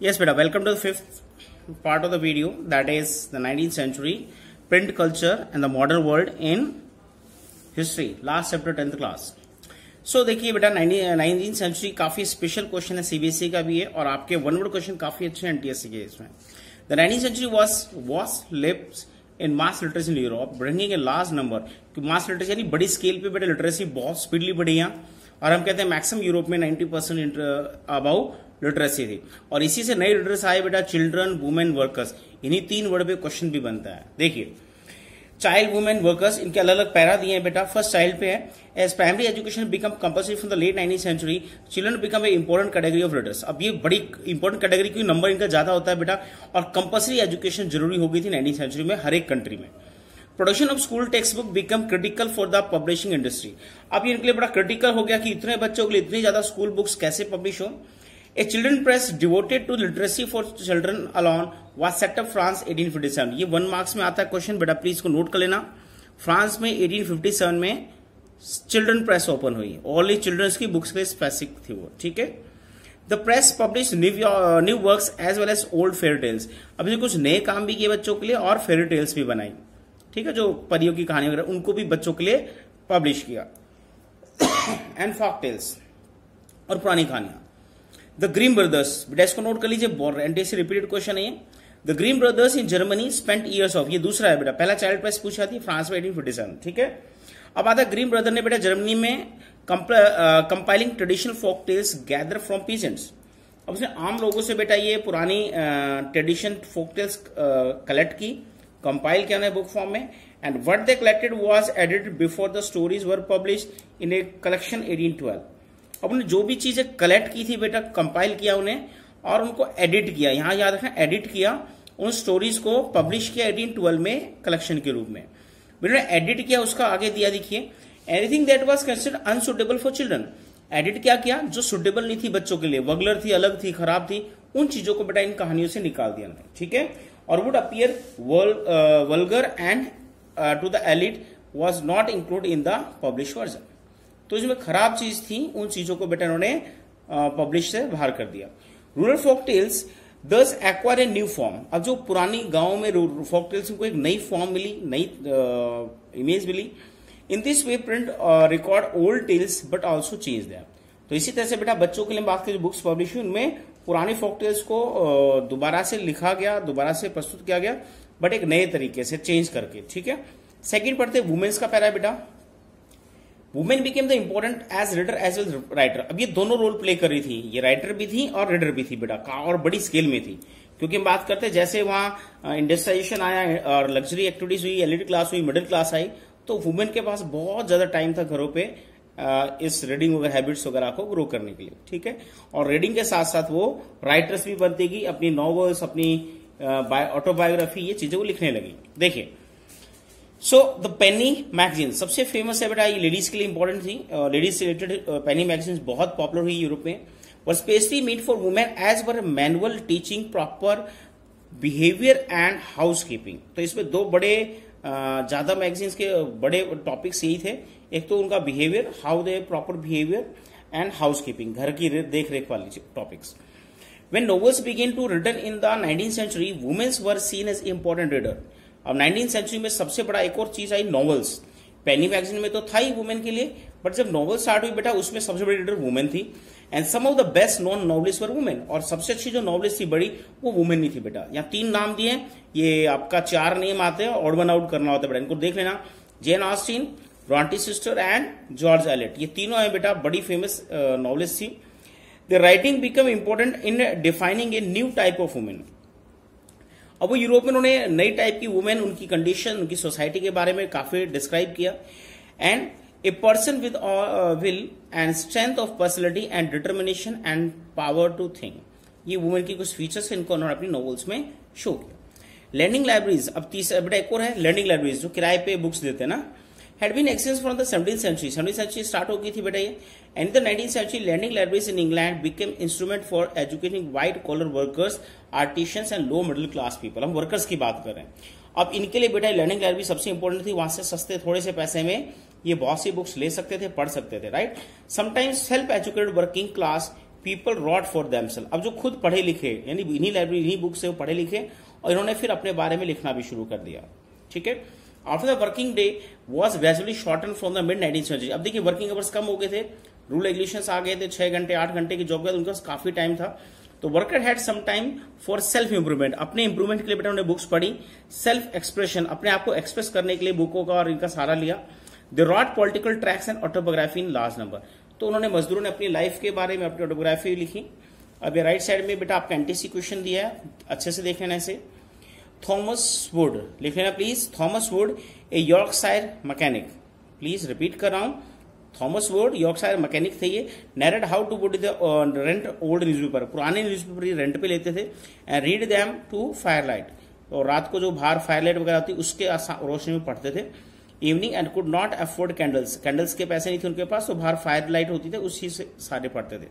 Yes, beta. Welcome to the fifth part of the video. That is the 19th century print culture and the modern world in history. Last chapter 10th class. So देखिए बेटा nineteen century काफ़ी special question है CBSE का भी है और आपके one word question काफ़ी अच्छे हैं एनटीएससी के इसमें the nineteen century was was leaps in mass literacy in Europe bringing a large number mass literacy यानी बड़ी स्केल पे बेटा लिटरेसी बहुत स्पीडली बढ़ी यहाँ और हम कहते हैं मैक्सिमम यूरोप में 90 परसेंट अबाउ लिटरेसी थी। और इसी से नए लिटरेसी आए बेटा चिल्ड्रन वुमेन वर्कर्स इन्हीं तीन वर्ड पे क्वेश्चन भी बनता है। देखिए चाइल्ड वुमेन वर्कर्स इनके अलग अलग पैरा दिए हैं बेटा। फ़र्स्ट चाइल्ड पे है as primary education become compulsory from the late nineteen century children become a important category of leaders अब ये बड़ी इंपॉर्टेंट कैटेगरी क्योंकि नंबर इनका ज़्यादा होता है बेटा, और कंपल्सरी एजुकेशन ज़रूरी हो गई थी नाइनटीन सेंचुरी में हर एक कंट्री में। Production of school text book become critical for the publishing industry अब इनके लिए बड़ा क्रिटिकल हो गया कि इतने बच्चों के लिए इतनी ज़्यादा स्कूल बुक्स कैसे पब्लिश हो। A children press devoted to literacy for children alone was set up France 1857 ये वन मार्क्स में आता है क्वेश्चन बेटा प्लीज़ को नोट कर लेना। फ्रांस में 1857 में चिल्ड्रन प्रेस ओपन हुई। ओनली चिल्ड्रंस की बुक्स के स्पेसिफिक थी वो, ठीक है? The press publish new works as well as old fair tales अभी कुछ नए काम भी किए बच्चों के लिए और फेयर टेल्स भी बनाई ठीक है? जो परियों की कहानी वगैरह, उनको भी बच्चों के लिए पब्लिश किया। एंड फॉक टेल्स और पुरानी कहानियाँ। द ग्रीम ब्रदर्स बेटा इसको नोट कर लीजिए एनटीएससी रिपीटेड क्वेश्चन है the Grimm brothers in Germany spent years of ये दूसरा है बेटा, पहला चाइल्ड प्रेस पूछा थी फ्रांस में एटीन ठीक है? अब आता ग्रीम ब्रदर ने बेटा जर्मनी में compiling traditional folk tales gather from peasants अब उसने आम लोगों से बेटा ये पुरानी ट्रेडिशन फोक टेल्स कलेक्ट की कंपाइल किया बुक फॉर्म में and what they collected was edited before the stories were publish in a collection eighteen twelve उन्हें जो भी चीज़ें कलेक्ट की थी बेटा कंपाइल किया उन्हें और उनको एडिट किया। यहाँ याद रखना एडिट किया, उन स्टोरीज को पब्लिश किया एटीन ट्वेल्व में कलेक्शन के रूप में। उन्होंने एडिट किया, उसका आगे दिया देखिए। Anything that was consider unsuitable for children edit क्या किया? जो सुटेबल नहीं थी बच्चों के लिए, वगलर थी, अलग थी, खराब थी, उन चीज़ों को बेटा इन कहानियों से निकाल दिया ठीक है? और would appear vulgar and to the elite was not include in the publish version तो इसमें खराब चीज़ थी, उन चीज़ों को बेटा इन्होंने पब्लिश से बाहर कर दिया। Rural folk tales thus acquire a new form अब जो पुरानी गाँव में फोक टेल्स को एक नई फॉर्म मिली, नई image milli. In this way print record old tales but also change them तो इसी तरह से बेटा बच्चों के लिए बात करें बुक्स पब्लिश हुई, उनमें पुरानी फोक टेल्स को दोबारा से लिखा गया, दोबारा से प्रस्तुत किया गया बट एक नए तरीके से चेंज करके, ठीक है? सेकंड पढ़ते वुमेन्स का पैरा बेटा। Women became the important as reader as well writer अब ये दोनों रोल प्ले कर रही थी। ये राइटर भी थी और रीडर भी थी बेटा और बड़ी स्केल में थी। क्योंकि हम बात करते हैं, जैसे वहाँ इंडस्ट्राइजेशन आया और लग्जरी एक्टिविटीज़ हुई एलिट क्लास हुई मिडिल क्लास आई तो वुमेन के पास बहुत ज़्यादा टाइम था घरों पे इस रीडिंग वगैरह हैबिट्स वगैरह को ग्रो करने के लिए, ठीक है? और रीडिंग के साथ साथ वो राइटर्स भी बनती गई, अपनी नॉवल्स अपनी ऑटोबायोग्राफी ये चीज़ें वो लिखने लगी। देखिए सो द पेनी मैगजीन सबसे फ़ेमस है बेटा, ये लेडीज़ के लिए इंपॉर्टेंट थी। लेडीज़ रिलेटेड पेनी मैगजीन बहुत पॉपुलर हुई यूरोप में। और specially meet for women as per manual teaching proper behaviour and house keeping तो इसमें दो बड़े ज़्यादा मैगजीन्स के बड़े टॉपिक्स यही थे। एक तो उनका behaviour how they proper behaviour and house keeping घर की देख रेख वाली topics when novels begin to return in the nineteen century women's were seen as important reader अब नाइनटीन सेंचुरी में सबसे बड़ा एक और चीज़ आई नॉवल्स पेनी मैगजीन में तो था ही वुमेन के लिए बट जब नॉवल स्टार्ट हुई बेटा, उसमें सबसे बड़ी रीडर वुमेन थी. And some of the best non novelist were women और सबसे अच्छी जो नॉवलिस्ट थी बड़ी, वो वुमेन नहीं थी बेटा. यहाँ तीन नाम दिए ये आपका चार नेम आते हैं ऑड वन आउट करना होता है बेटा. इनको देख लेना. Jane Austen Bronte sister and George Eliot ये तीनों है बेटा, बड़ी फ़ेमस नॉवलिस्ट थी. The writing become important in defining a new type of women अब वो यूरोप में उन्होंने नई टाइप की वुमेन उनकी कंडीशन उनकी सोसाइटी के बारे में काफ़ी डिस्क्राइब किया। And a person with will and strength of personality and determination and power to think ये वुमेन की कुछ फीचर्स इनको उन्होंने अपनी नॉवल्स में शो किया। लर्निंग लाइब्रेरीज अब तीसरा बेटा एक और है लर्निंग लाइब्रेरीज जो किराए पे बुक्स देते हैं ना had been extents from the seventeen century seventy century start हो गई थी बेटा ये। And the nineteen century landing libraries in England became instrument for educating white collar workers artisans and low middle class people हम workers की बात कर अब इनके लिए बेटा लर्निंग लाइब्रेरी सबसे इंपॉर्टेंट थी। वहाँ से सस्ते थोड़े से पैसे में ये बहुत सी बुक्स ले सकते थे, पढ़ सकते थे write sometimes self educated working class people wrote for themselves अब जो खुद पढ़े लिखे, यानी इन्हीं लाइब्रेरी इन्हीं बुक से वो पढ़े लिखे, और इन्होंने फिर अपने बारे में लिखना भी शुरू कर दिया। ठीक है? After the working day was gradually shorten from the mid nineteen century अब देखिए वर्किंग आवर्स कम हो गए थे। रूल रेगुलेशन आ गए थे। छह घंटे, आठ घंटे की जॉब का, उनका काफ़ी टाइम था। तो worker had some time for self improvement अपने इंप्रूवमेंट के लिए बेटा उन्होंने बुक्स पढ़ी। सेल्फ एक्सप्रेशन अपने आप को एक्सप्रेस करने के लिए बुकों का और इनका सहारा लिया। The wrote political tracts and autobiography in large number तो उन्होंने मजदूरों ने अपनी लाइफ के बारे में अपनी ऑटोग्राफी लिखी। अब राइट साइड में बेटा आपका एंटीसी क्वेश्चन दिया है। अच्छे से देख लेना थॉमस वुड लिख लेना please Thomas Wood a Yorkshire mechanic please repeat कर रहा हूँ थॉमस वुड यॉर्कशायर मैकेनिक थे ये narrated how to the rent old newspaper पुराने न्यूज़पेपर ये रेंट पे लेते थे. And read them to fire light और रात को जो बाहर फायर लाइट वगैरह होती, उसके रोशनी में पढ़ते थे. Evening and could not afford candles candles के पैसे नहीं थे उनके पास तो बाहर फायर लाइट होती थी, उसी से सारे पढ़ते थे.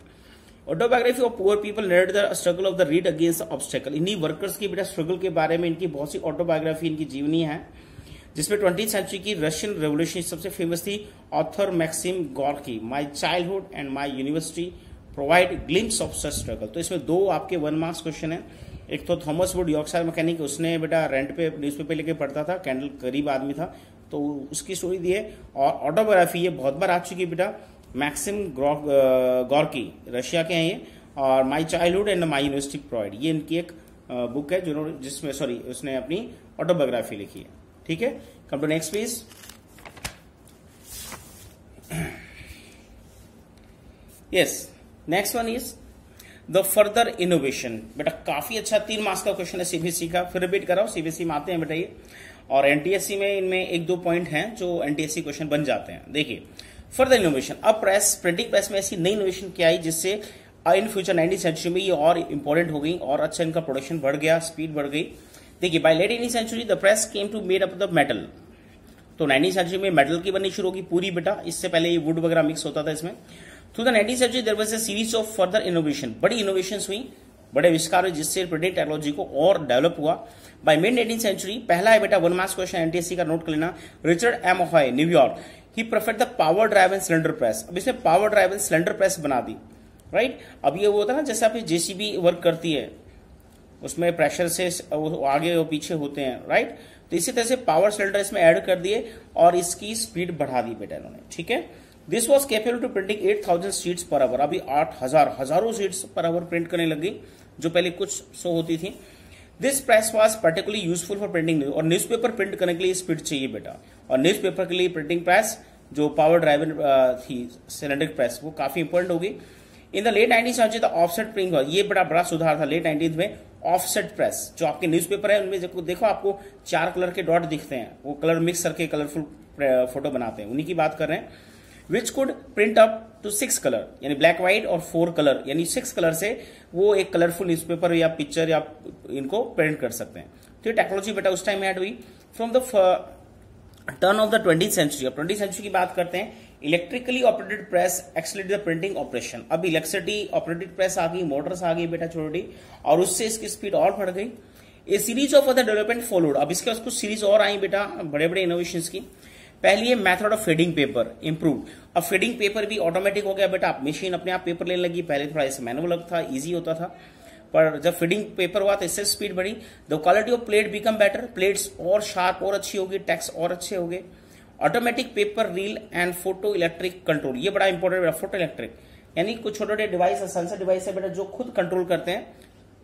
Autobiography of poor people named the struggle of the read against obstacle इन्हीं वर्कर्स की बेटा स्ट्रगल के बारे में इनकी बहुत सी ऑटोबायोग्राफी इनकी जीवनी है, जिसमें ट्वेंटी सेंचुरी की रशियन रेवोल्यूशन सबसे फ़ेमस थी author Maxim Gorky my childhood and my university provide glimpse of such struggle तो इसमें दो आपके वन मार्क्स क्वेश्चन है। एक तो थॉमस वुड यॉर्कशायर मैकेनिक उसने बेटा रेंट पे न्यूज़पेपर लेके पढ़ता था कैंडल गरीब आदमी था। तो उसकी स्टोरी दी है। और ऑटोबायोग्राफी ये बहुत बार आ चुकी है बेटा। मैक्सिम गॉर्की, रशिया के हैं ये, और my childhood and my university provide ये इनकी एक बुक है जो जिसमें सॉरी उसने अपनी ऑटोबायोग्राफी लिखी है। ठीक है? Come to next please yes next one is the further innovation बेटा, काफ़ी अच्छा तीन मार्क्स का क्वेश्चन है सीबीएसई का। फिर रिपीट कराओ सीबीएसई में आते हैं बेटा ये। और एनटीएससी में इनमें एक दो पॉइंट हैं जो एनटीएससी क्वेश्चन बन जाते हैं। देखिए फर्दर इनोवेशन। अब प्रेस, प्रिंटिंग प्रेस में ऐसी नई इनोवेशन क्या आई जिससे इन फ्यूचर नाइनटीन सेंचुरी में ये और इंपॉर्टेंट हो गई और अच्छा इनका प्रोडक्शन बढ़ गया स्पीड बढ़ गई। देखिए by late eighteen century the press came to made up the metal तो नाइनटीन सेंचुरी में मेटल की बननी शुरू होगी पूरी बेटा। इससे पहले ये वुड वगैरह मिक्स होता था इसमें। Through the nineteen century there was a series of further innovation बड़ी इनोवेशन हुई, बड़े आविष्कार हुए, जिससे प्रिंटिंग टेक्नोलॉजी को और डेवलप हुआ। बाय मिड एटीन सेंचुरी पहला है बेटा वन मार्क्स क्वेश्चन एनटीएससी का नोट कर लेना Richard M Hoe New York he prefer the power drive and cylinder press अब इसने power drive and cylinder press बना दी राइट अब ये वो होता है ना, जैसे आप जेसीबी वर्क करती है, उसमें प्रेशर से आगे और पीछे होते हैं राइट तो इसी तरह से पावर सिलेंडर इसमें ऐड कर दिए और इसकी स्पीड बढ़ा दी बेटा इन्होंने, ठीक है? This was capable to printing eight thousand seats per hour अभी आठ हज़ार, हज़ारों सीट्स पर आवर प्रिंट करने लगी जो पहले कुछ सो होती थी। This press was particularly useful for printing और न्यूज़ पेपर प्रिंट करने के लिए स्पीड चाहिए बेटा। और न्यूज़ पेपर के लिए प्रिंटिंग प्रेस जो पावर ड्राइवर थी सिलेंडर प्रेस वो काफ़ी इंपॉर्टेंट होगी। In the late the offset print ये बड़ा बड़ा सुधार था लेट नाइनटीन में ऑफसेट प्रेस जो आपके न्यूज़पेपर है, उनमें देखो आपको चार कलर के डॉट दिखते हैं। वो कलर मिक्स करके कलरफुल फ़ोटो बनाते हैं। उन्हीं की बात कर रहे हैं। Which could print up to six colour यानी ब्लैक व्हाइट और फोर कलर यानी सिक्स कलर से वो एक कलरफुल न्यूज़पेपर या पिक्चर या इनको प्रिंट कर सकते हैं। तो ये टेक्नोलॉजी बेटा उस टाइम ऐड हुई। From the turn of the twenty century अब ट्वेंटी सेंचुरी की बात करते हैं electrically operated press accelerate the printing operation अब इलेक्ट्रिसिटी ऑपरेटेड प्रेस आ गई मोटर्स आ गई बेटा छोटी और उससे इसकी स्पीड और बढ़ गई। A series of other development followed अब इसके बाद कुछ सीरीज़ और आई बेटा बड़े बड़े इनोवेशन की। पहली है method of feeding paper improve अब फीडिंग पेपर भी ऑटोमेटिक हो गया, बेटा आप मशीन अपने आप पेपर लेने लगी। पहले थोड़ा इसे मैनुअल था इजी होता था। पर जब फीडिंग पेपर हुआ तो इससे स्पीड बढ़ी। The quality of plate become better plates और शार्प और अच्छी होगी टैक्स और अच्छे हो गए automatic paper reel and photo electric control ये बड़ा इंपॉर्टेंट है फ़ोटो इलेक्ट्रिक यानी कुछ छोटे छोटे डिवाइस है सेंसर डिवाइस है बेटा, जो खुद कंट्रोल करते हैं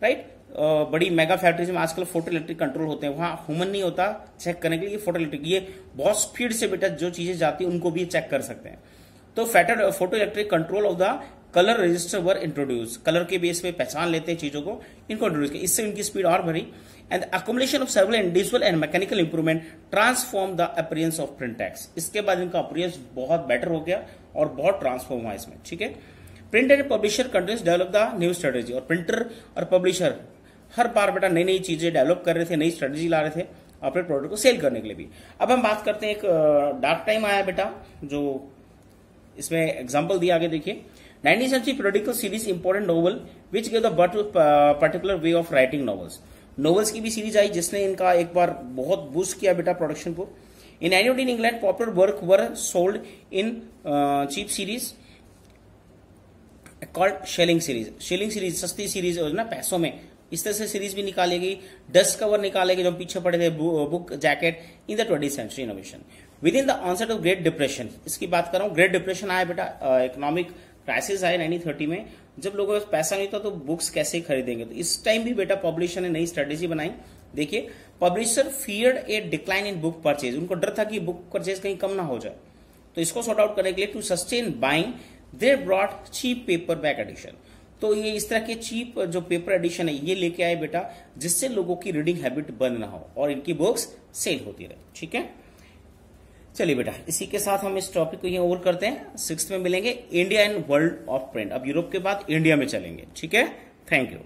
राइट बड़ी मेगा फैक्ट्रीज में आजकल फ़ोटो इलेक्ट्रिक कंट्रोल होते हैं। वहाँ ह्यूमन नहीं होता चेक करने के लिए फ़ोटो इलेक्ट्रिक ये बहुत स्पीड से बेटा जो चीज़ें जाती है, उनको भी चेक कर सकते हैं। तो further photo electric control of the colour register were introduce colour के बेस पे पहचान लेते हैं चीज़ों को, इनको इंट्रोड्यूस किया। इससे इनकी स्पीड और भरी and accommodation of several and digital and mechanical improvement transform the appearance of print texts इसके बाद इनका अपरियंस बहुत बेटर हो गया और बहुत ट्रांसफॉर्म हुआ इसमें। ठीक है? Print and publisher countries develop the new strategy और प्रिंटर और पब्लिशर हर बार बेटा नई नई चीज़ें डेवलप कर रहे थे, नई स्ट्रेटेजी ला रहे थे अपने प्रोडक्ट को सेल करने के लिए भी। अब हम बात करते हैं एक डार्क टाइम आया बेटा, जो इसमें एग्ज़ाम्पल दिया आगे देखिए। Nineteen century political series important novel which gave the birth particular way of writing novels novels की भी सीरीज़ आई, जिसने इनका एक बार बहुत बूस्ट किया बेटा प्रोडक्शन को। In any in England popular work were sold in cheap series called shilling series shilling series सस्ती सीरीज़ ना पैसों में इस तरह से सीरीज़ भी निकालेगी डस्ट कवर निकाले गए जो पीछे पड़े थे book jacket in the twenty century innovation with in the onset of great depression इसकी बात कर रहा हूँ ग्रेट डिप्रेशन आया बेटा इकोनॉमिक क्राइसिस आए नाइनटीन थर्टी में, जब लोगों के पास पैसा नहीं था तो बुक्स कैसे खरीदेंगे? तो इस टाइम भी बेटा पब्लिशर ने नई स्ट्रेटेजी बनाई। देखिए publisher feared a decline in book purchase उनको डर था कि बुक परचेज कहीं कम ना हो जाए। तो इसको सॉर्ट आउट करने के लिए to sustain buying their broad cheap paperback edition तो ये इस तरह के चीप जो पेपर एडिशन है, ये लेके आए बेटा, जिससे लोगों की रीडिंग हैबिट बंद ना हो और इनकी बुक्स सेल होती रहे, ठीक है? चलिए बेटा, इसी के साथ हम इस टॉपिक को ये ओवर करते हैं। सिक्स में मिलेंगे India and world of print अब यूरोप के बाद इंडिया में चलेंगे, ठीक है? Thank you